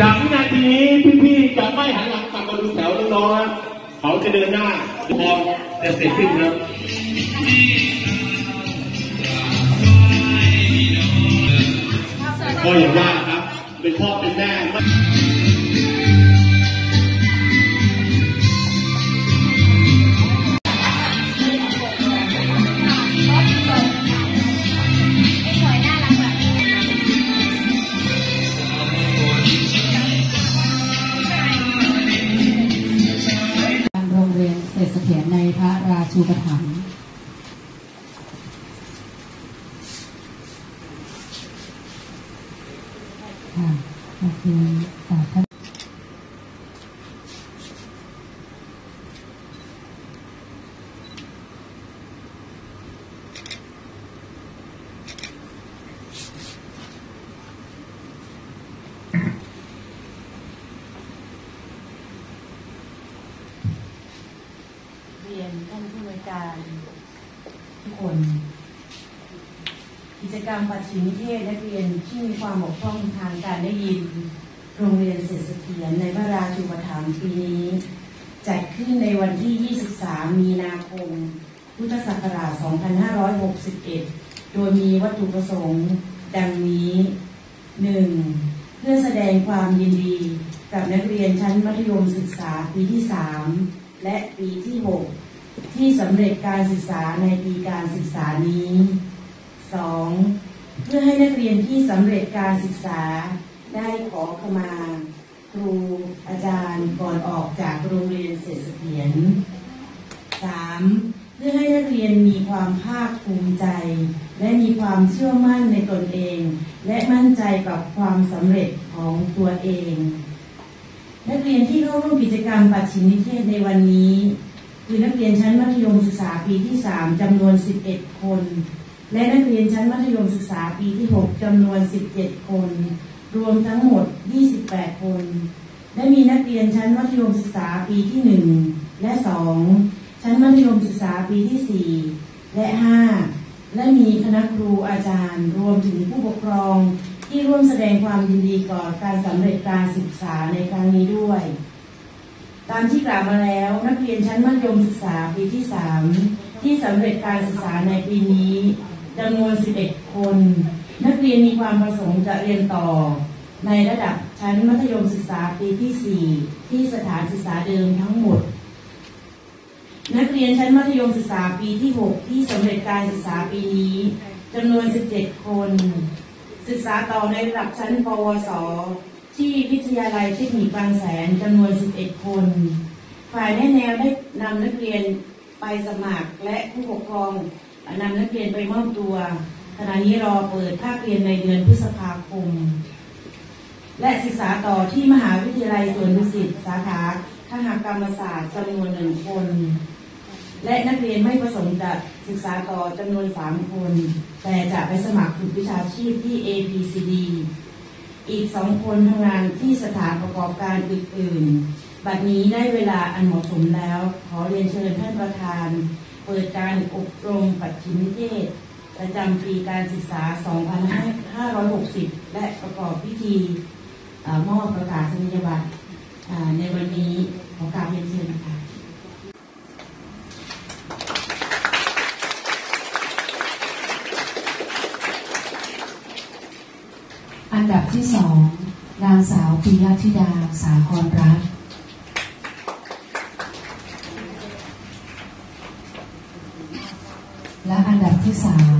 จากวินาทีนี้พี่ๆจะไม่หันหลังกลับมาดูแถวน้องๆนะเขาจะเดินหน้าพร้อมจะเสร็จสิ้นครับก็อย่างว่าครับ เป็นพ่อเป็นแม่ ราชูปถัมภ์ค่ะขอบคุณค่ะท่าน เรียนท่านผู้อำนวยการทุกคน กิจกรรมปัจฉิมนิเทศนักเรียนที่มี ความบกพร่องทางการได้ยิน โรงเรียนเศรษฐเถียรในพระราชูปถัมภ์ปีนี้ จัดขึ้นในวันที่ 23 มีนาคม พุทธศักราช 2561 โดยมีวัตถุประสงค์ ดังนี้ 1. เพื่อแสดงความยินดี กับนักเรียนชั้นมัธยมศึกษาปีที่ 3 และปีที่ 6 ที่สำเร็จการศึกษาในปีการศึกษานี้ 2. เพื่อให้นักเรียนที่สำเร็จการศึกษา ได้ขอขมาครูอาจารย์ก่อนออกจากโรงเรียนเสร็จเสถียร 3. เพื่อให้นักเรียนมีความภาคภูมิใจ และมีความเชื่อมั่นในตนเอง และมั่นใจกับความสำเร็จของตัวเอง นักเรียนที่เข้าร่วมกิจกรรมปัจฉิมนิเทศในวันนี้ คือนักเรียนชั้นมัธยมศึกษาปีที่ 3จำนวน 11 คน และนักเรียนชั้นมัธยมศึกษาปีที่ 6จำนวน 17 คน รวมทั้งหมด 28 คน และมีนักเรียนชั้นมัธยมศึกษาปีที่ 1 และ 2 ชั้นมัธยมศึกษาปีที่ 4 และ 5 และมีคณะครูอาจารย์ รวมถึงผู้ปกครองที่ร่วมแสดงความยินดีก่อการสำเร็จการศึกษาในครั้งนี้ด้วย ตามที่กล่าวมาแล้วนักเรียนชั้นมัธยมศึกษาปีที่ 3 ที่สำเร็จการศึกษาในปีนี้ จำนวน 11 คน นักเรียนมีความประสงค์จะเรียนต่อ ในระดับชั้นมัธยมศึกษาปีที่ 4 ที่สถานศึกษาเดิมทั้งหมด นักเรียนชั้นมัธยมศึกษาปีที่ 6 ที่สำเร็จการศึกษาปีนี้จำนวน 17 คน ศึกษาต่อในระดับชั้นปวส ที่วิทยาลัยเทคนิคบางแสนจำนวน 11 คน ฝ่ายแนะแนวได้นำนักเรียนไปสมัครและผู้ปกครอง นำนักเรียนไปมอบตัวขณะนี้รอเปิดภาคเรียนในเดือนพฤษภาคม และศึกษาต่อที่มหาวิทยาลัยสวนดุสิตสาขาคหกรรมศาสตร์จำนวนหนึ่งคน และนักเรียนไม่ประสงค์จะศึกษาต่อจำนวนสามคน แต่จะไปสมัครฝึกวิชาชีพที่ APCD อีกสองคนทำงานที่สถานประกอบการอื่นๆ บัดนี้ได้เวลาอันเหมาะสมแล้ว ขอเรียนเชิญท่านประธาน เปิดการอบรมปัจฉิมนิเทศ ประจำปีการศึกษา 2560 และประกอบพิธีอมอบประกาศนียบัตรในวันนี้ขอกราบเรียนเชิญค่ะอันดับที่สองนางสาวปิยธิดาสาครรัตน์และ อันดับที่สาม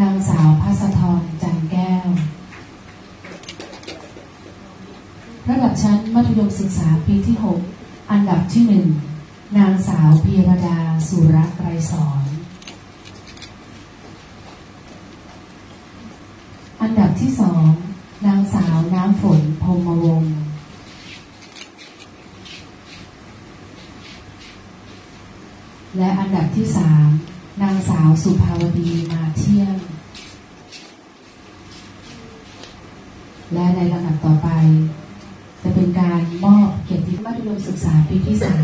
นางสาวพัสธรจันแก้ว ระดับชั้นมัธยมศึกษาปีที่ 6 อันดับที่หนึ่งนางสาวพีรดาสุรไกรสอนอันดับที่สองนางสาวน้ำฝนพรมวงศ์และอันดับที่สาม สุภาวดีมาเที่ยง และในลำดับต่อไป จะเป็นการมอบเกียรติมัธยมศึกษาปีที่สาม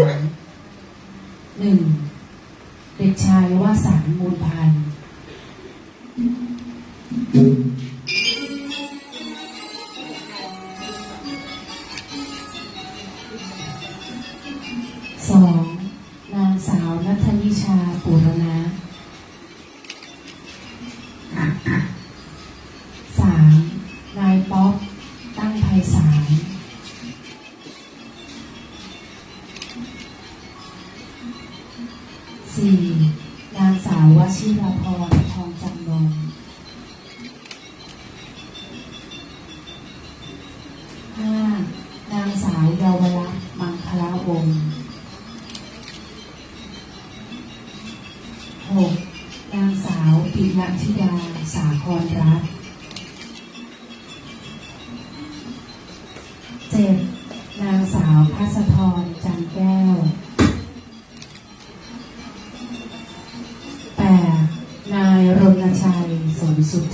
หนึ่งเด็กชายวาสันมูลพันธ์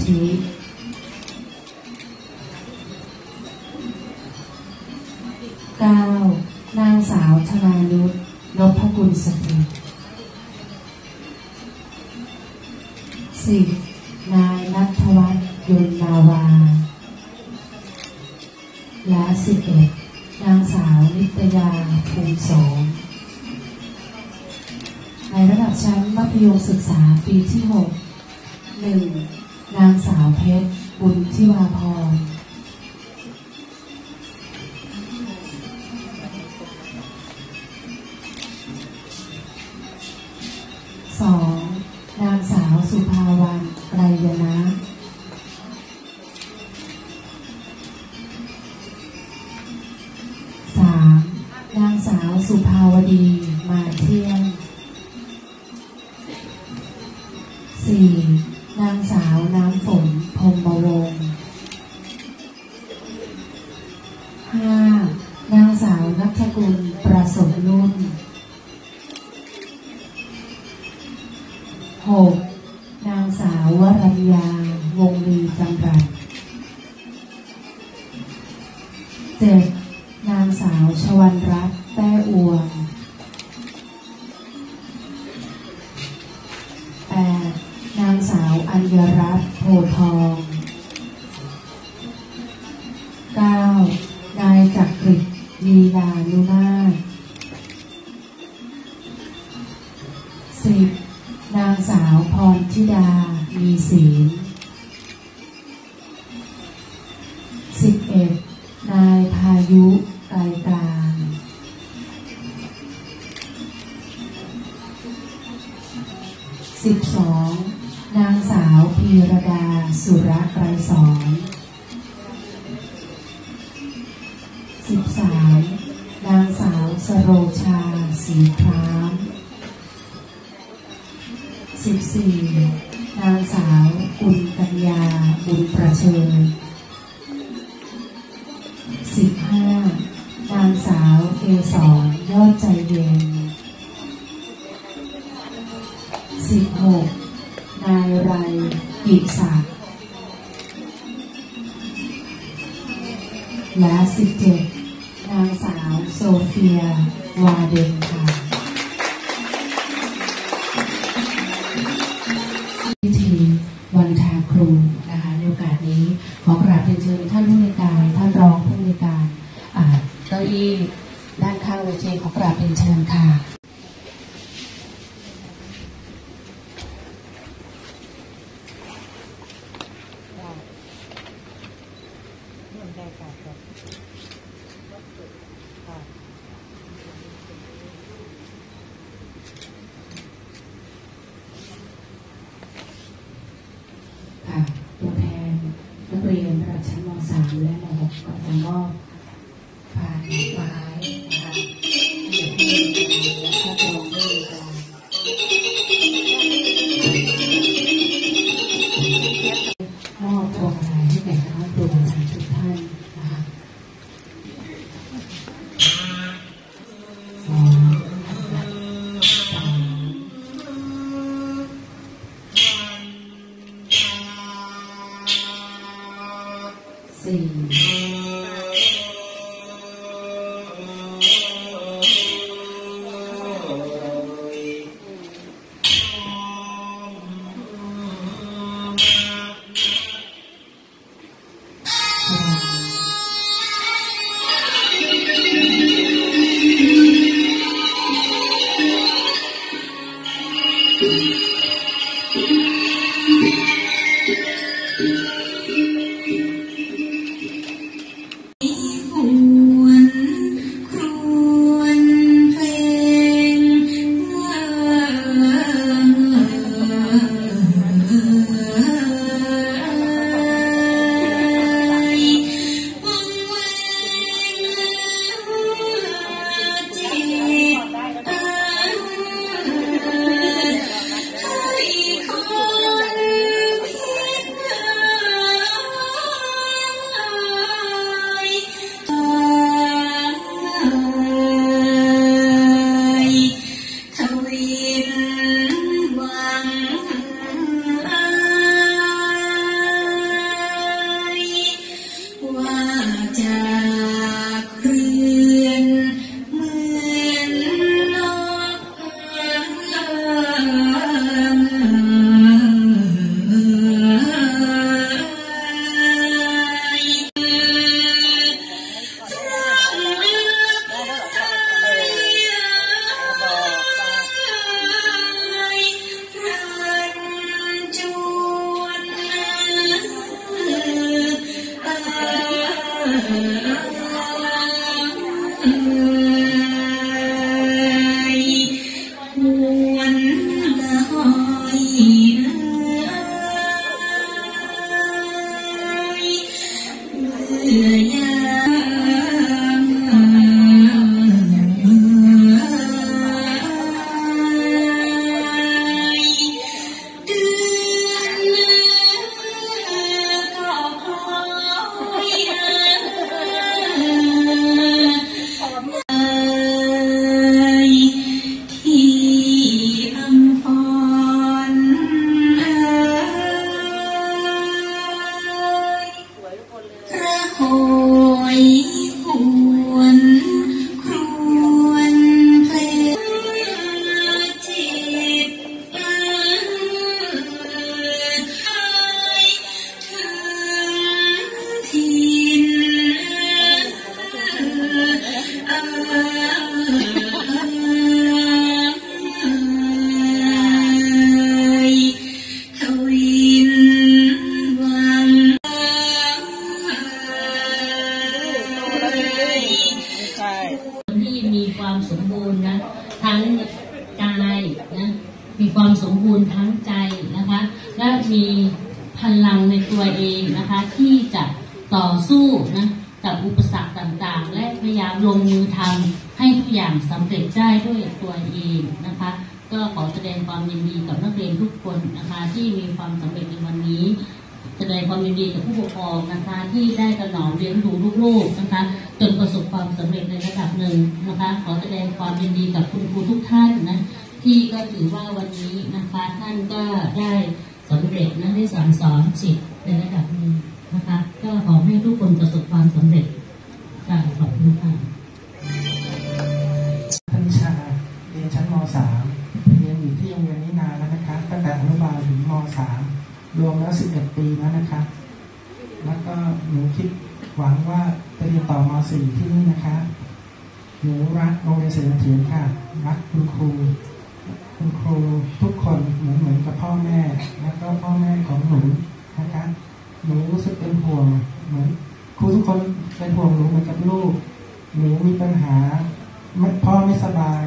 ชีวิต 9. นางสาวธนานุษนพกุลสขีสิบนายนัทวัฒน์ยนนาวา และสิบเอ็ดนางสาวนิตยาภูมิสองในระดับชั้นมัธยมศึกษาปีที่หก อัญรัตน์โพทอง 9. นายจักริดมีนานุมาสิบนางสาวพรธิดา มีศีลสิบเอ็ดนายพายุไกลกลางสิบสองิญสิบห้านางสาวเอสอรยอด ที่มีความสำเร็จในวันนี้ แสดงความยินดีกับผู้ปกครองนะคะที่ได้กระหน่อมเลี้ยงดูลูกๆนะคะจนประสบความสำเร็จในระดับหนึ่งนะคะขอแสดงความยินดีกับคุณครูทุกท่านนะที่ก็ถือว่าวันนี้นะคะท่านก็ได้สำเร็จนะได้สอนสอนจิตในระดับหนึ่งนะคะก็ขอให้ทุกคนประสบความสำเร็จค่ะขอบคุณค่ะ บามรวมแล้ว11ปีแล้วนะคะ แล้วก็หนูคิดหวังว่าจะเรียนต่อม .4 ที่นี่นะคะ หนูรักโรงเรียนเสรีเถียรค่ะ รักคุณครู คุณครูทุกคนเหมือนเหมือนกับพ่อแม่ แล้วก็พ่อแม่ของหนูนะคะ หนูรู้สึกเป็นห่วงเหมือนครูทุกคนเป็นห่วงหนูเหมือนกับลูก หนูมีปัญหาพ่อไม่สบาย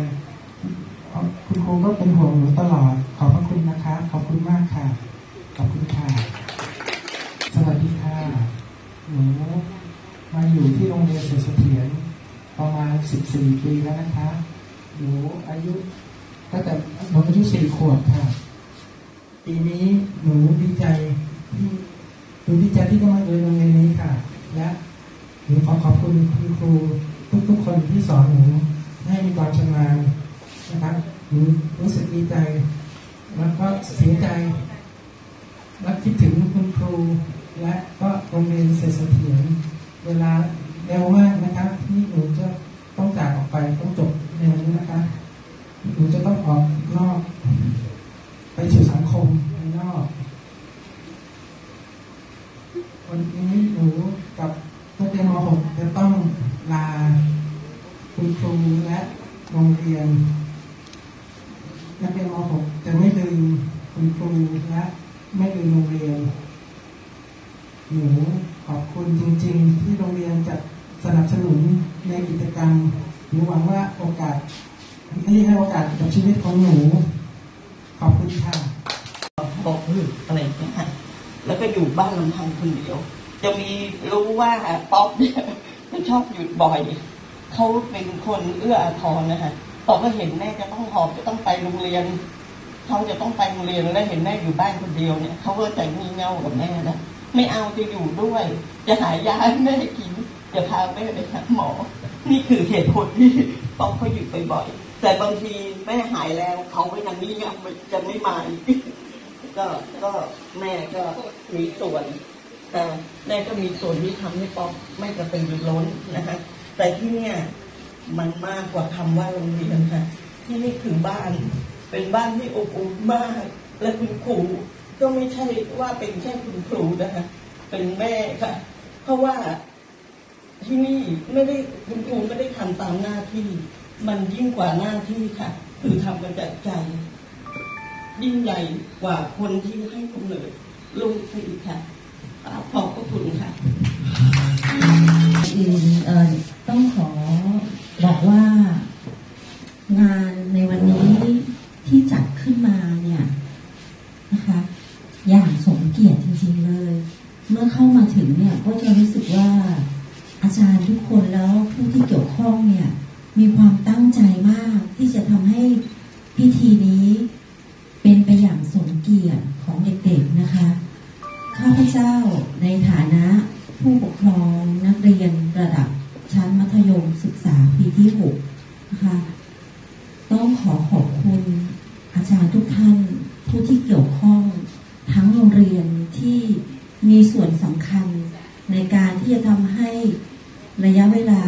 คุณครูก็เป็นห่วงหนูตลอด ขอบพระคุณนะคะ ขอบคุณมากค่ะ ขอบคุณค่ะ สวัสดีค่ะ หนูมาอยู่ที่โรงเรียนเสถียรประมาณ 14 ปีแล้วนะคะ หนูอายุตั้งแต่หนูอายุ4ขวบค่ะ ปีนี้หนูดีใจที่หนูดีใจที่ได้มาเรียนโรงเรียนนี้ค่ะ และหนูขอขอบคุณคุณครูทุกๆคนที่สอนหนูให้มีความชำนาญนะครับ รู้สึกดีใจ แล้วก็เสียใจ และคิดถึงคุณครู และก็โรงเรียนเสเสถียรเวลาเร็วมากนะครับ ที่หนูจะต้องจากออกไปต้องจบในวันนี้นะคะ หนูจะต้องออกนอก ไปสู่สังคมภายนอก วันนี้หนูกับนักเรียนม .6 จะต้องลาคุณครูและโรงเรียน นักเรียนม .6 จะไม่ลืมคุณครูและไม่ลืมโรงเรียน หนูขอบคุณจริง ๆ ที่โรงเรียนจะสนับสนุนในกิจกรรม หนูหวังว่าโอกาสที่ให้โอกาสกับชีวิตของหนู ขอบคุณค่ะบอกหยุดอะไรเงี้ยค่ะแล้วก็อยู่บ้านลำพังคนเดียว จะมีรู้ว่าป๊อปเนี่ยจะชอบหยุดบ่อยเขาเป็นคนเอื้ออาทรนะคะพอก็เห็นแม่จะต้องหอบจะต้องไปโรงเรียนเขาจะต้องไปโรงเรียนแล้วเห็นแม่อยู่บ้านคนเดียวเนี่ยเขาก็จะงี่เง่ากับแม่นะไม่เอาจะอยู่ด้วย จะหายาให้แม่กินจะพาแม่ไปหาหมอ นี่คือเหตุผลที่ป๊อปเขาหยุดบ่อยๆ แต่บางทีแม่หายแล้ว เขาก็ยังงี่เง่าจะไม่มาอีกก็ก็แม่ก็มีส่วนแต่แม่ก็มีส่วนที่ทำให้ป๊อปไม่กระตือรือร้นนะคะแต่ที่เนี่ยมันมากกว่าคำว่าโรงเรียนค่ะ ที่นี่คือบ้าน เป็นบ้านที่อบอุ่นมาก และคุณครูก็ไม่ใช่ว่าเป็นแค่คุณครูนะคะเป็นแม่ค่ะ เพราะว่าที่นี่ไม่ได้คุณครูไม่ได้ทำตามหน้าที่ มันยิ่งกว่าหน้าที่ค่ะ คือทำมาจากใจ ยิ่งใหญ่กว่าคนที่ให้กำเนิดลูกอีกค่ะขอบพระคุณค่ะอื่นเอ่อต้องขอบอกว่างานในวันนี้ที่จัดขึ้นมาเนี่ยนะคะ อย่างสมเกียรติจริงๆเลย เมื่อเข้ามาถึงเนี่ยก็จะรู้สึกว่าอาจารย์ทุกคนแล้วผู้ที่เกี่ยวข้องเนี่ย มีความตั้งใจมากที่จะทำให้พิธีนี้ เป็นไปอย่างสมเกียรติของเด็กๆนะคะ ข้าพเจ้าในฐานะผู้ปกครองนักเรียนระดับชั้นมัธยมศึกษาปีที่6นะคะ ต้องขอขอบคุณอาจารย์ทุกท่านผู้ที่เกี่ยวข้องทั้งโรงเรียนที่มีส่วนสำคัญในการที่จะทำให้ระยะเวลา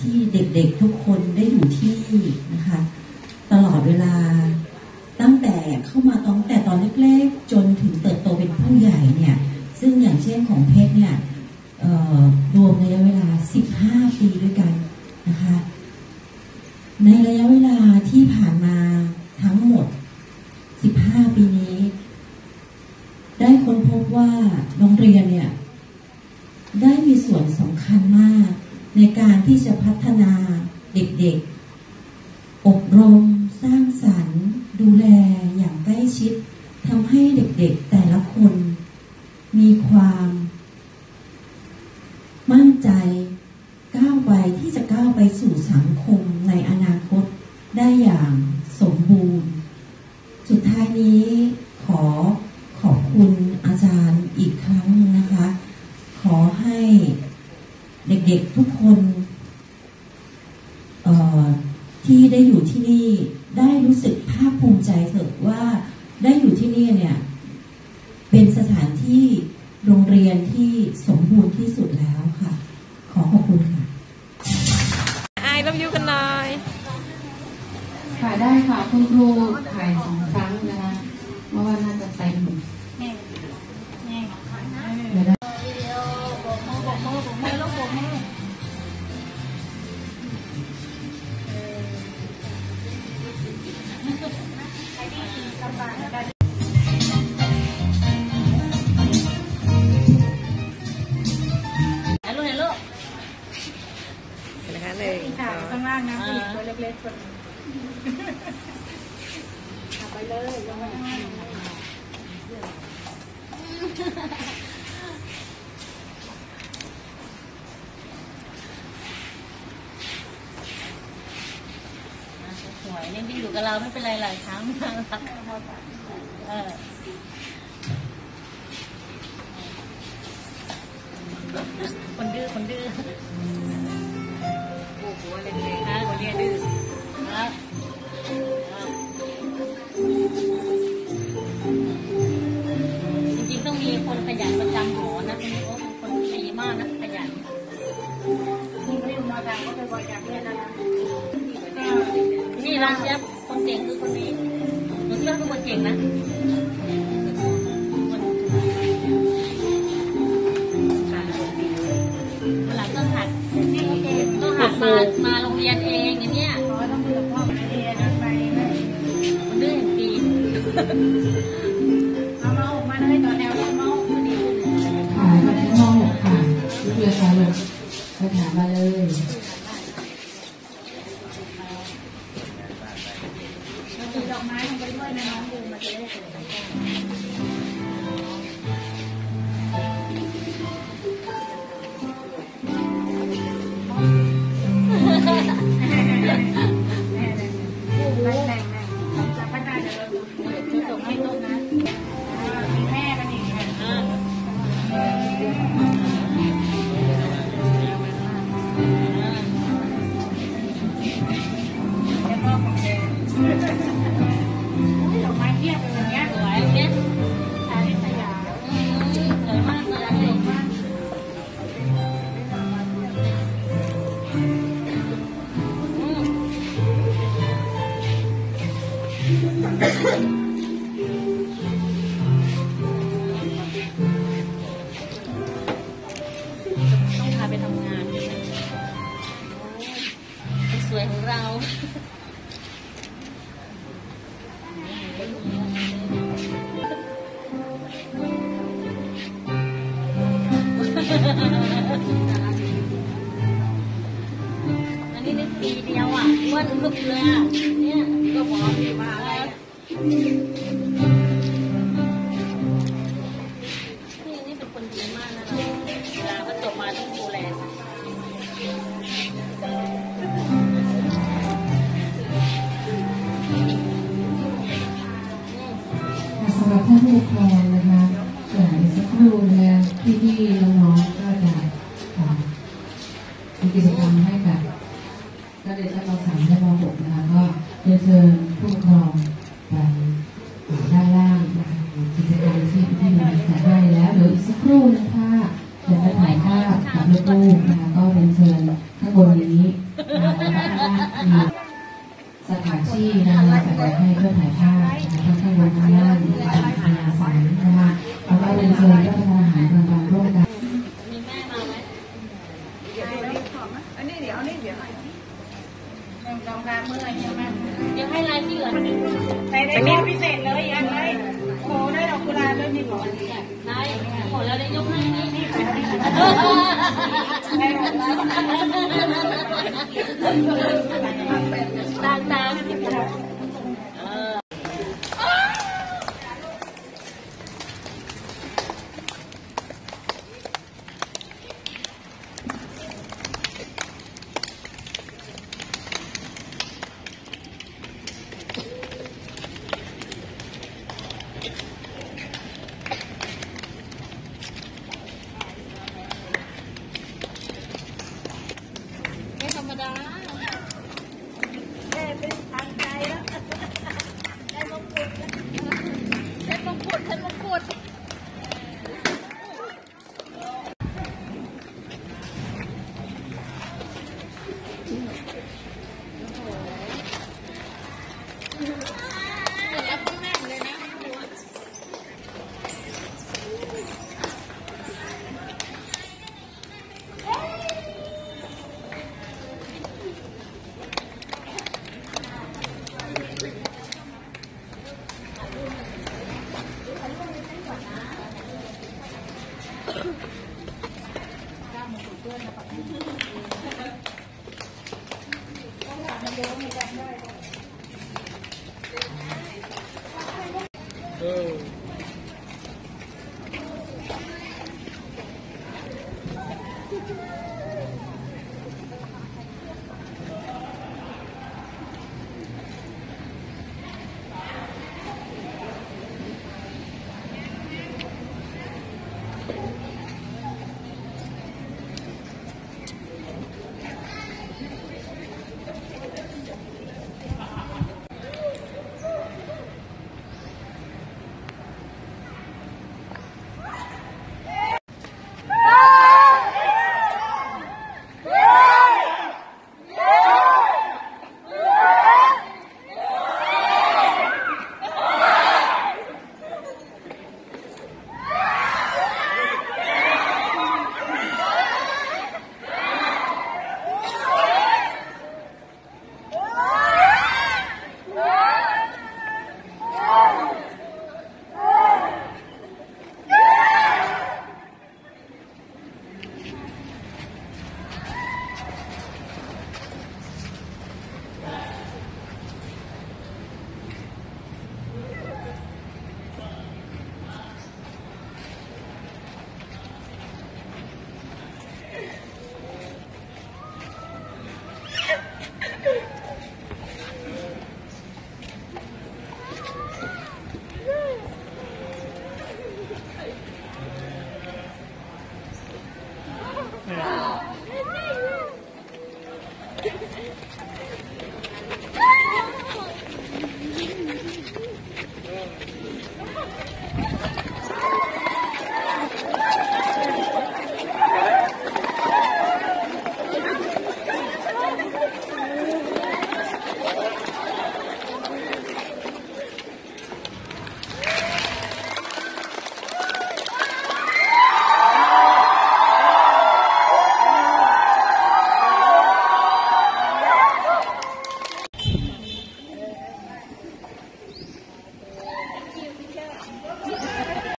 ที่เด็กๆทุกคนได้อยู่ที่นี่นะคะ ตลอดเวลา ตั้งแต่เข้ามาตั้งแต่ตอนเล็กๆ จนถึงเติบโตเป็นผู้ใหญ่เนี่ย ซึ่งอย่างเช่นของเพชรเนี่ยเอ่อรวมระยะเวลา 15 ปีด้วยกันนะคะ ในระยะเวลาที่ผ่านมาทั้งหมด 15 ปีนี้ ได้ค้นพบว่าโรงเรียนเนี่ย ได้มีส่วนสำคัญมาก ในการที่จะพัฒนาเด็กๆ อบรมสร้างสรรค์ ดูแลอย่างใกล้ชิดทำให้เด็กๆแต่ละคน ความมั่นใจก้าวไปที่จะก้าวไปสู่สังคมในอนาคตได้อย่างสมบูรณ์ สุดท้าย นี้ขอขอบคุณ ข้างล่างนะตัวเล็กๆคนสวยยังดีอยู่กับเราไม่เป็นไรหลายครั้งน่ารักเออคนดื้อคนดื้อ โอ้โหเล็กๆนะคนเรียนดื้อครับจริงๆต้องมีคนขยันประจำหอนะคนนี้โอ้เป็นคนดีมากนะขยันนี่ร้านเชฟคนเก่งคือคนนี้หนูคิดว่าเป็นคนเก่งนะ ยวอะอ้วนลุกเลยอะเนี่ยก็พอมีมาแล้วนี่ สถานที่นะคะจัดไว้ให้เพื่อถ่ายภาพนะคะทั้งข้างบนข้างล่างมีการพยาสายนะคะแล้วก็เรียนเชิญรับประทานอาหารกลางวันร่วมกันมีแม่มาไหมอันนี้เดี๋ยวอันนี้เดี๋ยวลองทานเมื่อไร่ใช่ไหมเดี๋ยวให้รายที่เหลือแต่ได้แค่พิเศษเลยยังไงโอ้ได้ดอกกุหลาบด้วยมีผลน มดแล้วได้ยกให้นี่นี่ได้หมดแล้วต่าง ra một củ tươi là